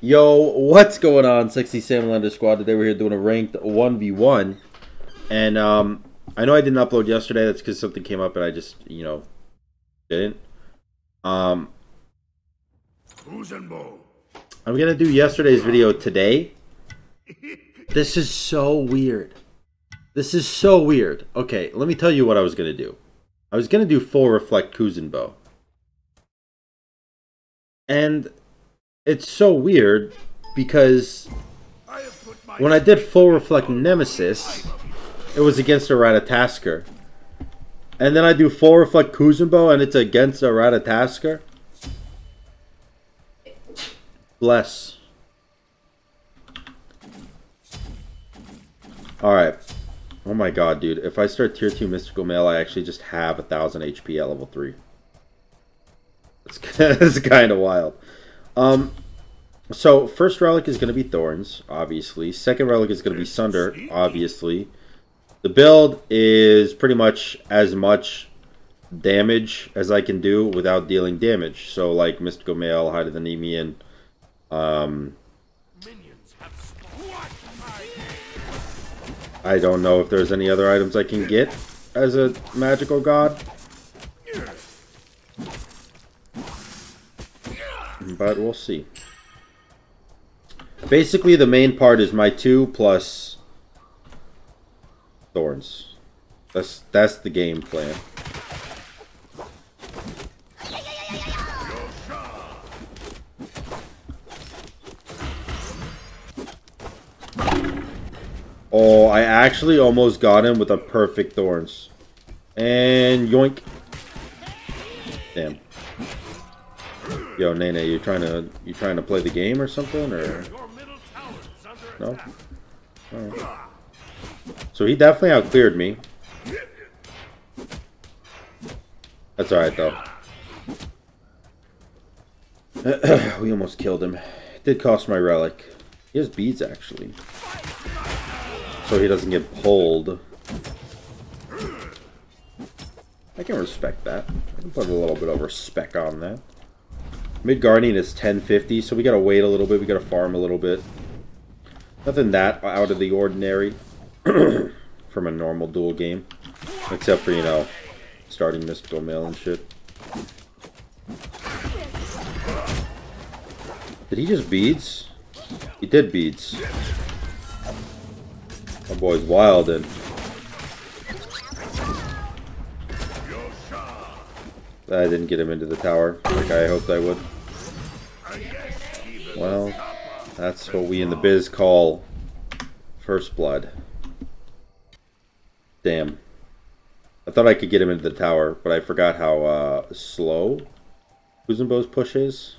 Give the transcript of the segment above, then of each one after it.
Yo, what's going on, 67 Lender Squad? Today we're here doing a ranked 1v1. And um, I know I didn't upload yesterday. That's because something came up and I just, you know, didn't. Um, I'm going to do yesterday's video today. This is so weird. This is so weird. Okay, let me tell you what I was going to do. I was going to do full reflect Kuzenbo. And it's so weird because when I did full reflect Nemesis, it was against a Ratatoskr. And then I do full reflect Kuzenbo and it's against a Ratatoskr. Bless. Alright. Oh my god, dude. If I start tier 2 Mystical Mail, I actually just have a 1000 HP at level 3. It's, kind of wild. Um, so, first relic is going to be Thorns, obviously. Second relic is going to be Sunder, obviously. The build is pretty much as much damage as I can do without dealing damage. So, like Mystical Mail, Hide of the Nemean, um, I don't know if there's any other items I can get as a magical god. But we'll see. Basically, the main part is my two plus thorns. That's that's the game plan. Oh, I actually almost got him with a perfect thorns. And yoink. Damn. Yo, Nene, you trying to you trying to play the game or something or no? Right. So he definitely outcleared me. That's alright though. we almost killed him. It did cost my relic. He has beads actually. So he doesn't get pulled. I can respect that. I can put a little bit of respect on that. Mid Guardian is 1050, so we gotta wait a little bit, we gotta farm a little bit. Nothing that out of the ordinary from a normal duel game. Except for, you know, starting Mystical Mail and shit. Did he just beads? He did beads. My boy's wild and I didn't get him into the tower like I hoped I would. Well, that's what we in the biz call first blood. Damn. I thought I could get him into the tower, but I forgot how uh, slow Kuzenbo's push is.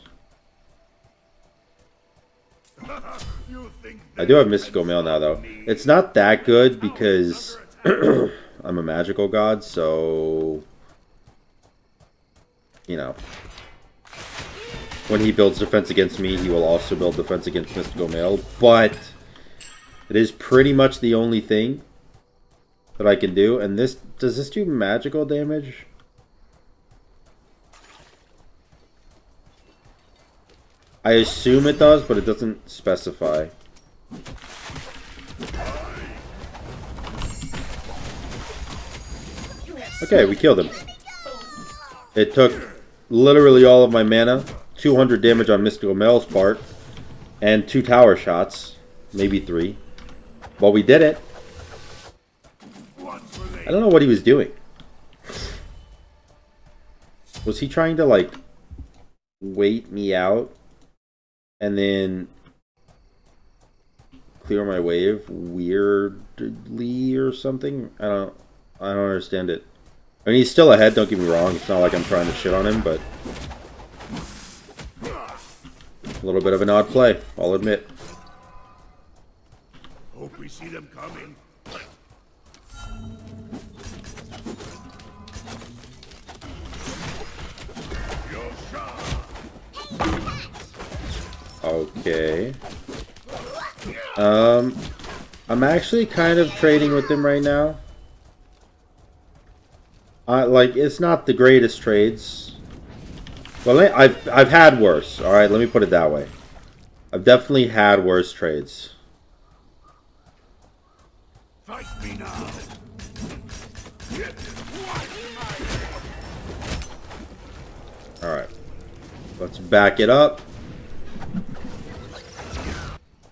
I do have Mystical Mail now, though. It's not that good because I'm a magical god, so you know, when he builds defense against me, he will also build defense against Mystical Mail, but it is pretty much the only thing that I can do. And this, does this do magical damage? I assume it does, but it doesn't specify. Okay, we killed him. It took literally all of my mana, 200 damage on Mystical Mail's part, and two tower shots, maybe three. But we did it. I don't know what he was doing. Was he trying to, like, wait me out and then clear my wave weirdly or something? I don't I don't understand it. I mean, he's still ahead, don't get me wrong. It's not like I'm trying to shit on him, but... A little bit of an odd play, I'll admit. Hope we see them coming. Okay. Um, I'm actually kind of trading with him right now. Uh, like, it's not the greatest trades. Well, I've, I've had worse, alright? Let me put it that way. I've definitely had worse trades. Fight me now. Alright. Let's back it up.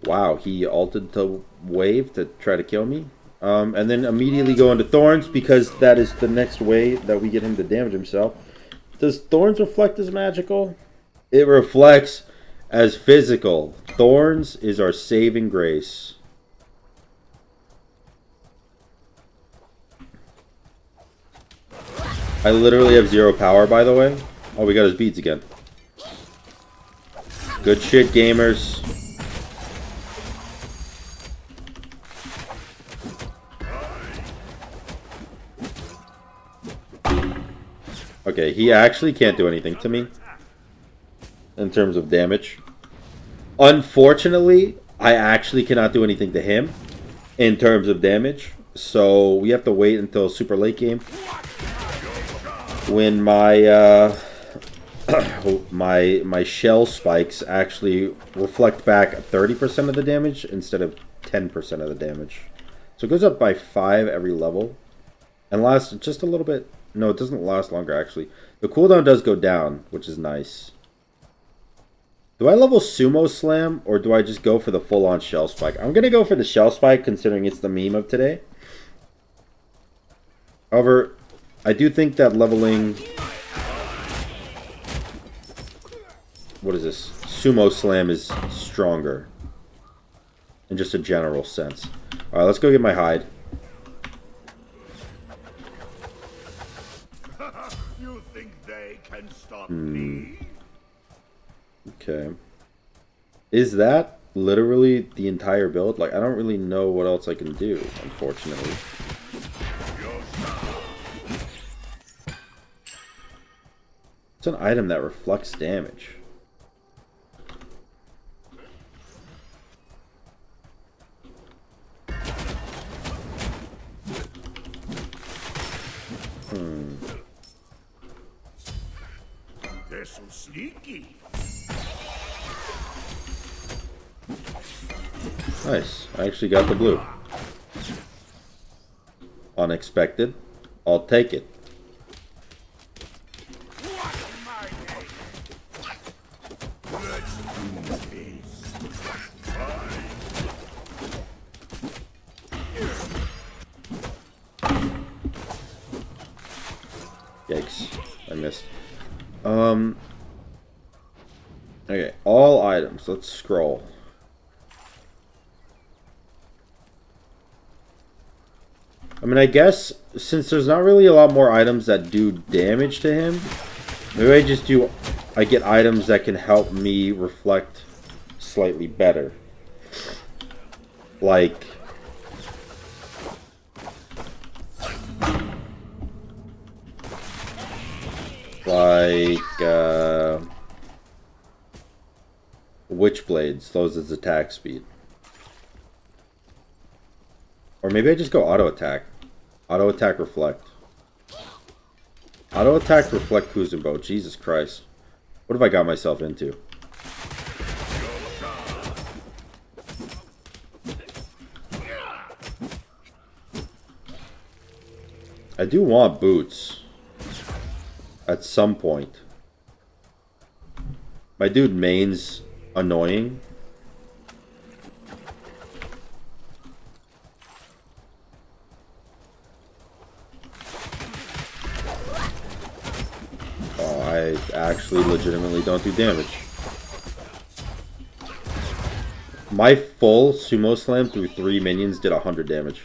Wow, he altered the wave to try to kill me. Um, and then immediately go into Thorns because that is the next way that we get him to damage himself. Does Thorns reflect as magical? It reflects as physical. Thorns is our saving grace. I literally have zero power, by the way. Oh, we got his beads again. Good shit, gamers. He actually can't do anything to me. In terms of damage. Unfortunately, I actually cannot do anything to him. In terms of damage. So, we have to wait until super late game. When my, uh... my my shell spikes actually reflect back 30% of the damage instead of 10% of the damage. So it goes up by 5 every level. And lasts just a little bit no, it doesn't last longer, actually. The cooldown does go down, which is nice. Do I level Sumo Slam, or do I just go for the full-on Shell Spike? I'm going to go for the Shell Spike, considering it's the meme of today. However, I do think that leveling... What is this? Sumo Slam is stronger. In just a general sense. Alright, let's go get my hide. Hmm. Okay. Is that literally the entire build? Like, I don't really know what else I can do, unfortunately. It's an item that reflects damage. Sneaky. Nice. I actually got the blue. Unexpected. I'll take it. Scroll. I mean, I guess since there's not really a lot more items that do damage to him, maybe I just do, I get items that can help me reflect slightly better. Like, like uh, Witchblade slows its attack speed. Or maybe I just go auto attack. Auto attack reflect. Auto attack reflect Kuzenbo. Jesus Christ. What have I got myself into? I do want boots at some point. My dude main's annoying. Oh, I actually legitimately don't do damage. My full sumo slam through three minions did 100 damage.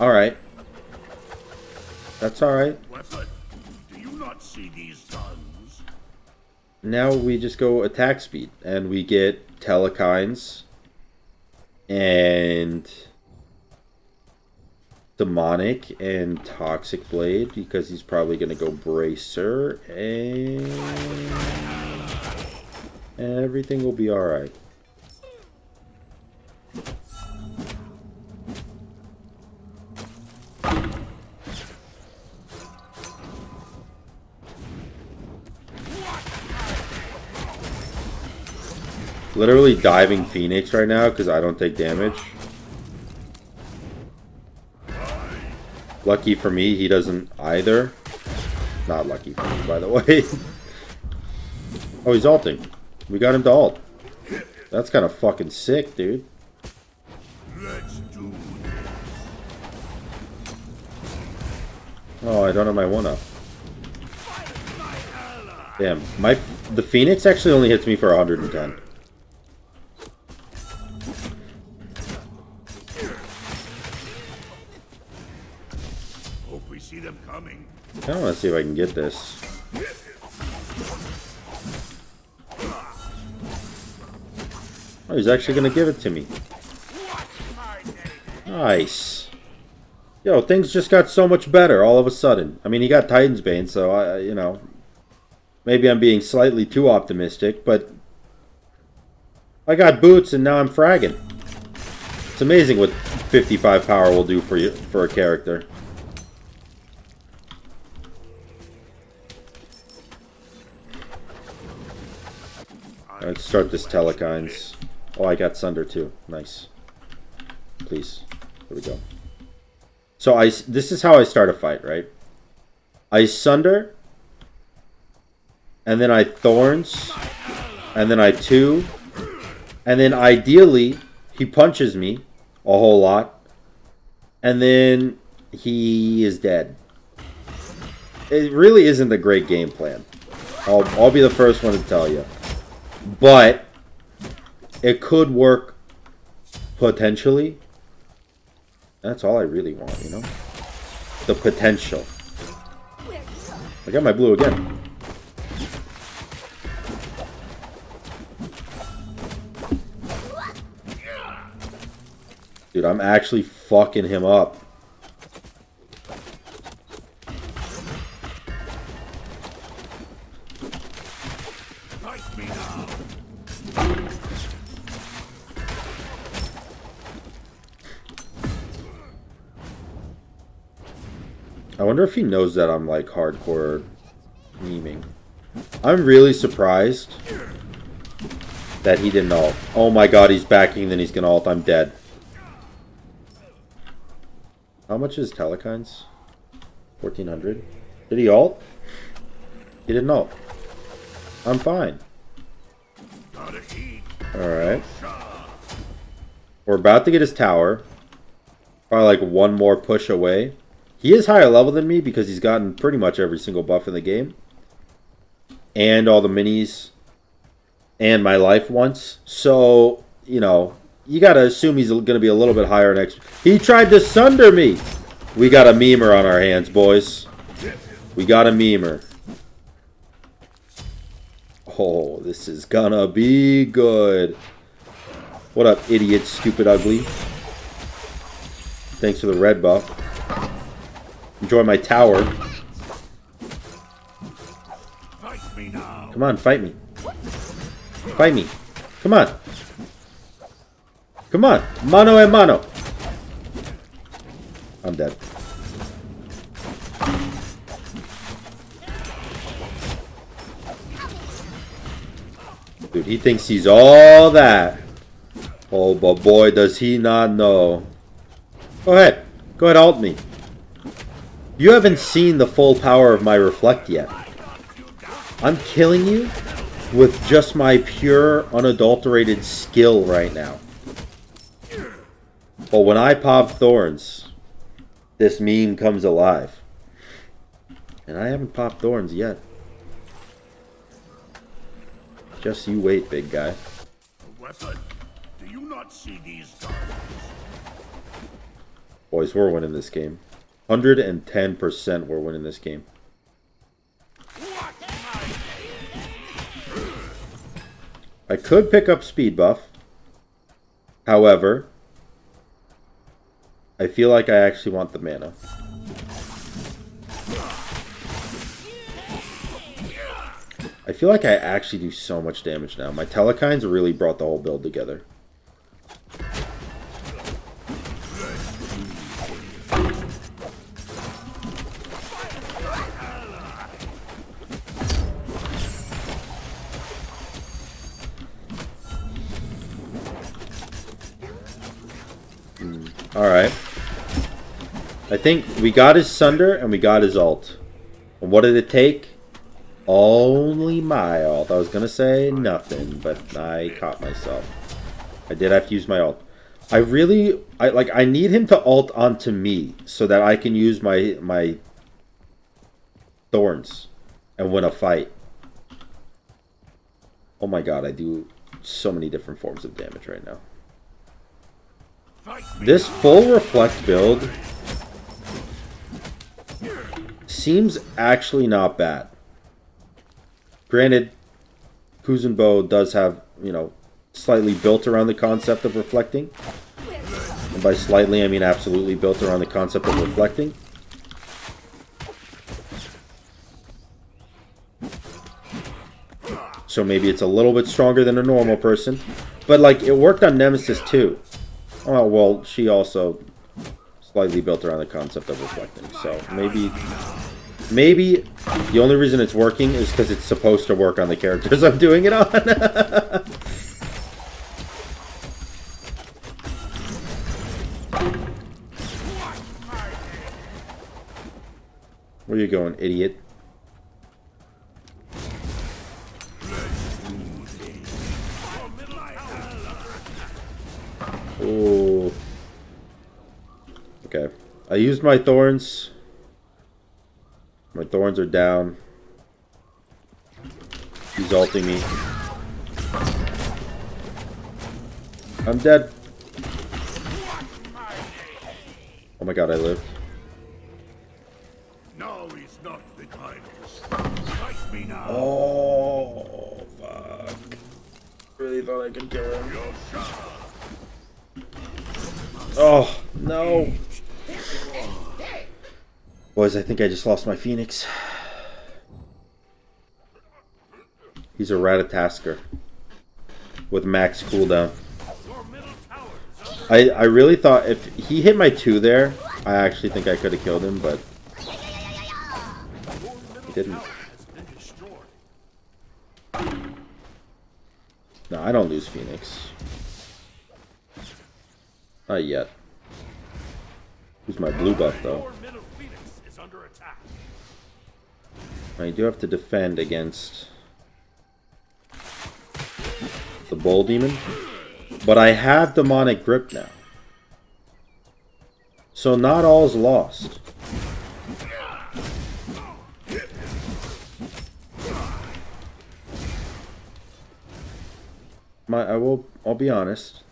Alright. That's alright. Now we just go attack speed and we get Telkhines and demonic and toxic blade because he's probably gonna go bracer and everything will be alright. Literally diving Phoenix right now because I don't take damage. Lucky for me, he doesn't either. Not lucky for me, by the way. oh, he's alting. We got him to alt. That's kind of fucking sick, dude. Oh, I don't have my one up. Damn, my the Phoenix actually only hits me for 110. I kind of want to see if I can get this. Oh, he's actually going to give it to me. Nice. Yo, things just got so much better all of a sudden. I mean, he got Titan's Bane, so I, you know, maybe I'm being slightly too optimistic, but I got boots and now I'm fragging. It's amazing what 55 power will do for you for a character. Let's start this Telkhines. Oh, I got Sunder too. Nice. Please. Here we go. So I, this is how I start a fight, right? I Sunder, and then I Thorns, and then I two, and then ideally he punches me a whole lot, and then he is dead. It really isn't a great game plan. I'll, I'll be the first one to tell you. But it could work potentially. That's all I really want, you know? The potential. I got my blue again. Dude, I'm actually fucking him up. If he knows that I'm like hardcore memeing. I'm really surprised that he didn't ult. Oh my god, he's backing, then he's gonna ult. I'm dead. How much is Telkhines? 1400. Did he ult? He didn't ult. I'm fine. Alright. We're about to get his tower. Probably like one more push away. He is higher level than me because he's gotten pretty much every single buff in the game. And all the minis. And my life once. So, you know, you gotta assume he's going to be a little bit higher next. He tried to sunder me! We got a memer on our hands, boys. We got a memer. Oh, this is gonna be good. What up, idiot, stupid, ugly? Thanks for the red buff. Enjoy my tower. Fight me now. Come on, fight me. Fight me. Come on. Come on. Mano a mano. I'm dead. Dude, he thinks he's all that. Oh, but boy, does he not know. Go ahead. Go ahead, alt me. You haven't seen the full power of my reflect yet. I'm killing you with just my pure, unadulterated skill right now. But when I pop thorns, this meme comes alive. And I haven't popped thorns yet. Just you wait, big guy. A weapon? Do you not see these guns? Boys, we're winning this game. 110% we're winning this game. I could pick up speed buff. However, I feel like I actually want the mana. I feel like I actually do so much damage now. My Telkhines really brought the whole build together. Think we got his Sunder and we got his ult. And what did it take? Only my ult. I was gonna say nothing, but I caught myself. I did have to use my ult. I really, I like, I need him to ult onto me so that I can use my my thorns and win a fight. Oh my god, I do so many different forms of damage right now. This full reflect build seems actually not bad. Granted, Kuzenbo does have, you know, slightly built around the concept of reflecting. And by slightly, I mean absolutely built around the concept of reflecting. So maybe it's a little bit stronger than a normal person. But, like, it worked on Nemesis, too. Oh, well, she also slightly built around the concept of reflecting. So maybe maybe the only reason it's working is because it's supposed to work on the characters I'm doing it on. Where you going, idiot? Oh. Okay. I used my thorns. Thorns are down. He's ulting me. I'm dead. Oh my god, I lived. No, he's not behind us. Fight me now. Oh, fuck. Really thought I could kill him. Oh, no. Boys, I think I just lost my Phoenix. He's a Ratatoskr. With max cooldown. I, I really thought if he hit my 2 there, I actually think I could have killed him, but he didn't. No, I don't lose Phoenix. Not yet. Who's my blue buff, though? I do have to defend against the Bull Demon. But I have Demonic Grip now. So not all's lost. My, I will, I'll be honest.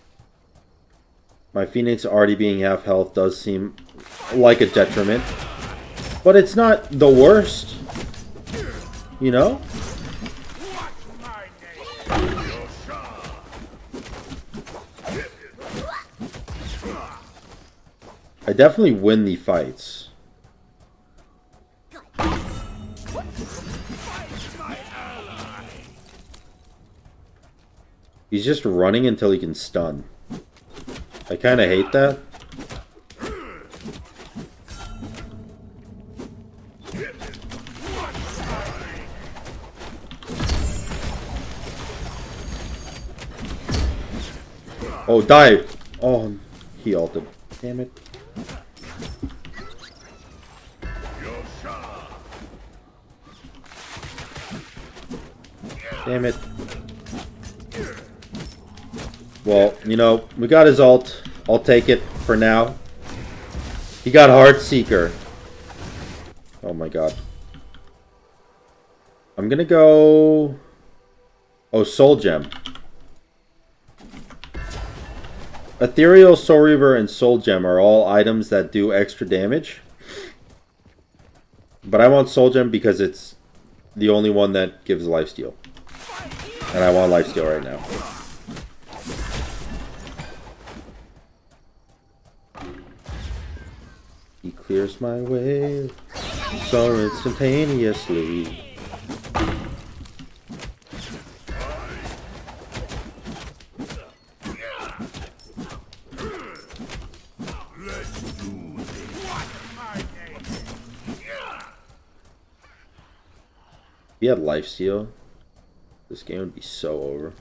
My Phoenix already being half health does seem like a detriment. But it's not the worst. You know? I definitely win the fights. He's just running until he can stun. I kind of hate that. Oh, die! Oh, he ulted. Damn it. Damn it. Well, you know, we got his ult. I'll take it for now. He got Heartseeker. Oh my god. I'm gonna go... Oh, Soul Gem. Ethereal, Soul Reaver, and Soul Gem are all items that do extra damage. But I want Soul Gem because it's the only one that gives lifesteal. And I want lifesteal right now. He clears my way so instantaneously. He had lifesteal, this game would be so over.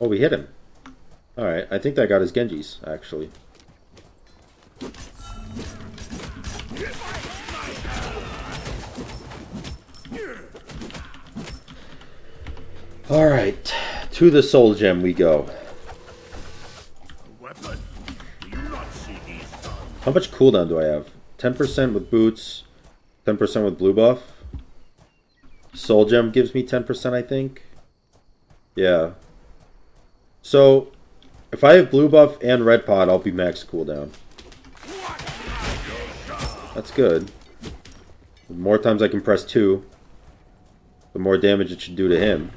Oh, we hit him. Alright, I think that got his Genji's, actually. Alright, to the Soul Gem we go. How much cooldown do I have? 10% with boots, 10% with blue buff. Soul Gem gives me 10%, I think. Yeah. So, if I have blue buff and red pot, I'll be max cooldown. That's good. The more times I can press 2, the more damage it should do to him.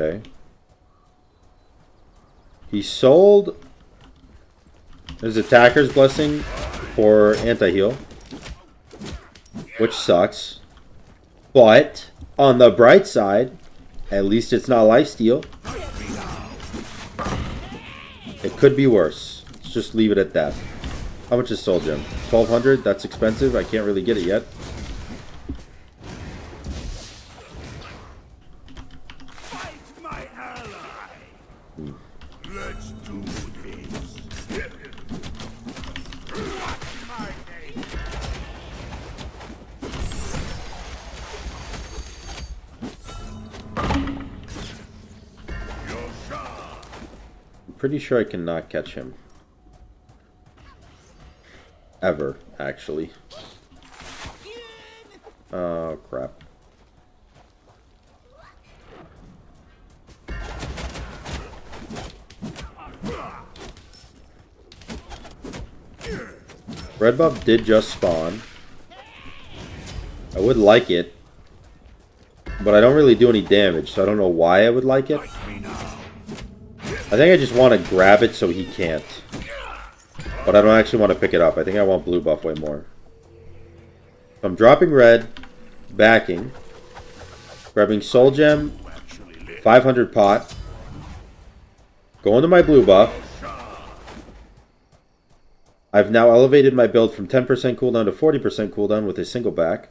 Okay. He sold his attacker's blessing for anti-heal. Which sucks. But, on the bright side, at least it's not lifesteal. It could be worse. Let's just leave it at that. How much is Soul Gem? 1200 That's expensive. I can't really get it yet. Pretty sure I cannot catch him. Ever, actually. Oh, crap. Red buff did just spawn. I would like it. But I don't really do any damage, so I don't know why I would like it. I think I just want to grab it so he can't. But I don't actually want to pick it up. I think I want blue buff way more. I'm dropping red, backing, grabbing soul gem, 500 pot, going to my blue buff. I've now elevated my build from 10% cooldown to 40% cooldown with a single back.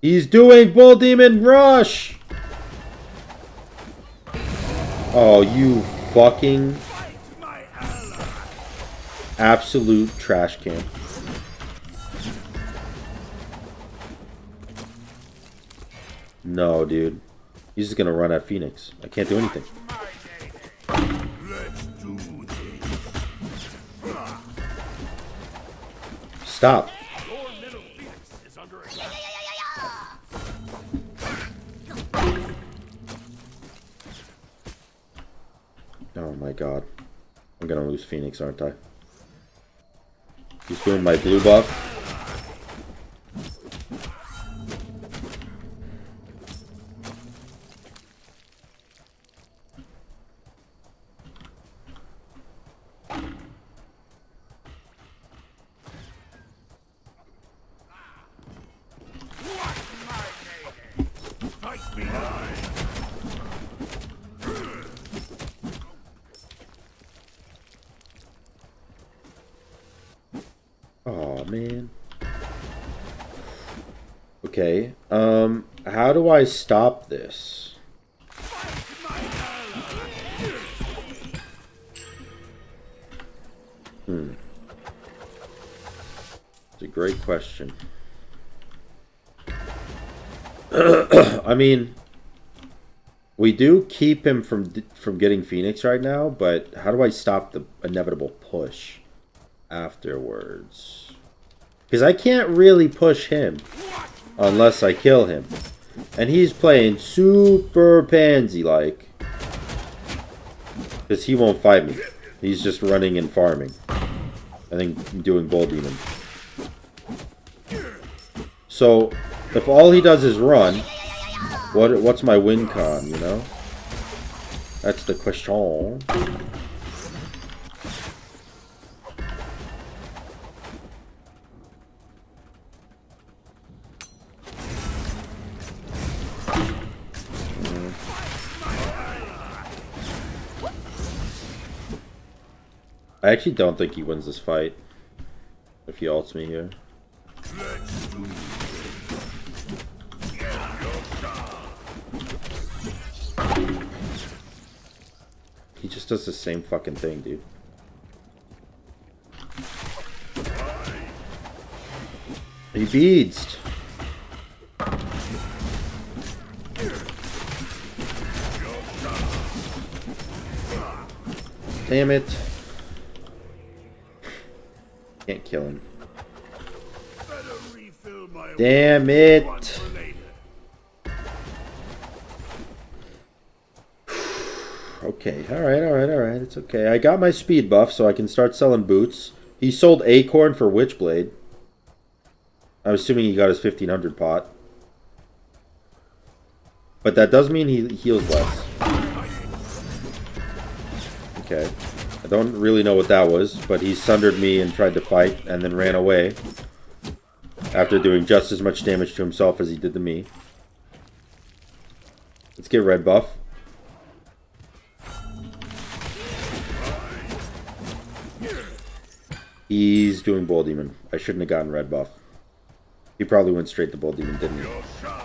He's doing Bull Demon Rush! Oh, you fucking absolute trash can. No, dude. He's just gonna run at Phoenix. I can't do anything. Stop. My god. I'm gonna lose Phoenix, aren't I? He's doing my blue buff. Man. Okay. Um how do I stop this? Hmm. It's a great question. I mean, we do keep him from from getting Phoenix right now, but how do I stop the inevitable push afterwards? Because I can't really push him unless I kill him, and he's playing super pansy like. Because he won't fight me. He's just running and farming. I think doing Bull Demon. So, if all he does is run, what what's my win con, you know? That's the question. I actually don't think he wins this fight. If he ults me here. He just does the same fucking thing, dude. He beads. Damn it. Can't kill him. Damn it. Okay, alright, alright, alright. It's okay. I got my speed buff so I can start selling boots. He sold Acorn for Witchblade. I'm assuming he got his 1500 pot. But that does mean he heals less. Okay. Don't really know what that was, but he sundered me and tried to fight and then ran away. After doing just as much damage to himself as he did to me. Let's get red buff. He's doing Bull Demon. I shouldn't have gotten red buff. He probably went straight to Bull Demon, didn't he?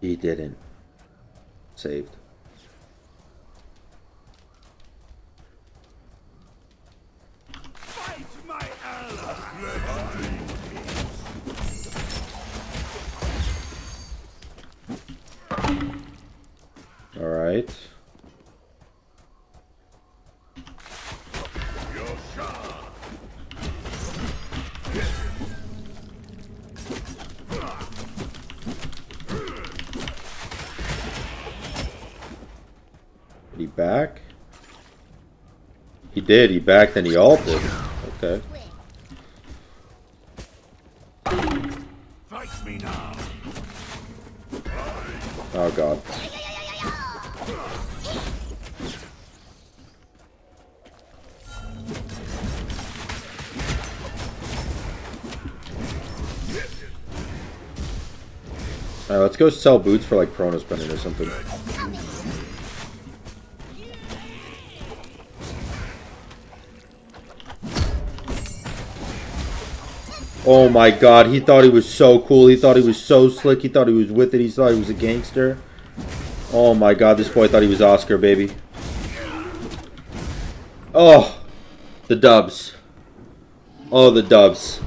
He didn't. Saved. Did he back? He did. He backed and he altered. Okay. Fight me now. Oh god. Alright, let's go sell boots for like Chronos' Pendant or something. Oh my god, he thought he was so cool. He thought he was so slick. He thought he was with it. He thought he was a gangster. Oh my god, this boy thought he was Oscar, baby. Oh, the dubs. Oh, the dubs.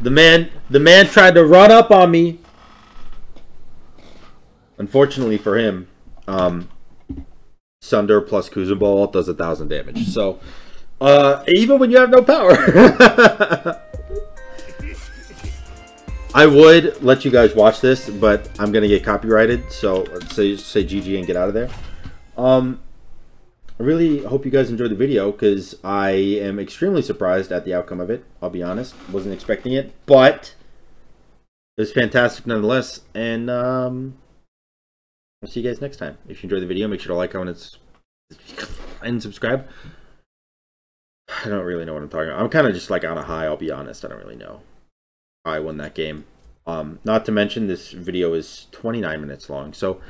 The man, the man tried to run up on me. Unfortunately for him, um, Sunder plus Kuzabal does a thousand damage. So, uh, even when you have no power. I would let you guys watch this, but I'm gonna get copyrighted, so say say GG and get out of there. Um, I really hope you guys enjoyed the video because I am extremely surprised at the outcome of it. I'll be honest, wasn't expecting it, but it was fantastic nonetheless. And um, I'll see you guys next time. If you enjoyed the video, make sure to like, comment, and subscribe. I don't really know what I'm talking about. I'm kind of just like on a high. I'll be honest. I don't really know. I won that game. Um, not to mention, this video is 29 minutes long. So